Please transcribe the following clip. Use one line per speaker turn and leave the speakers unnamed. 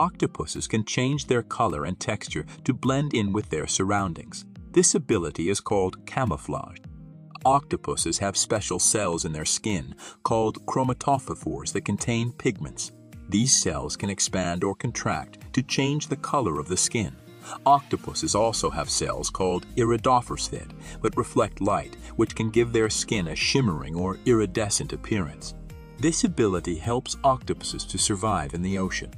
Octopuses can change their color and texture to blend in with their surroundings. This ability is called camouflage. Octopuses have special cells in their skin called chromatophores that contain pigments. These cells can expand or contract to change the color of the skin. Octopuses also have cells called iridophores that reflect light, which can give their skin a shimmering or iridescent appearance. This ability helps octopuses to survive in the ocean.